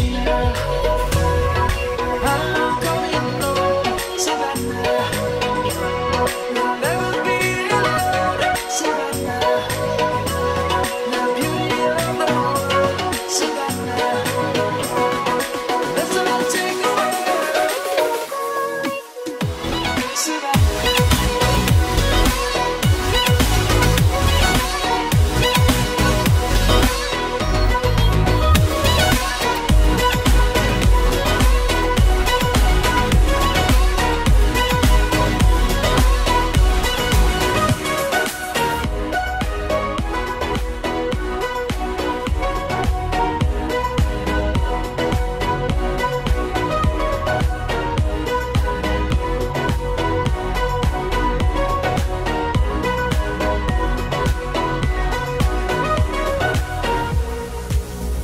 Yeah.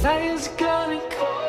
It's gonna call.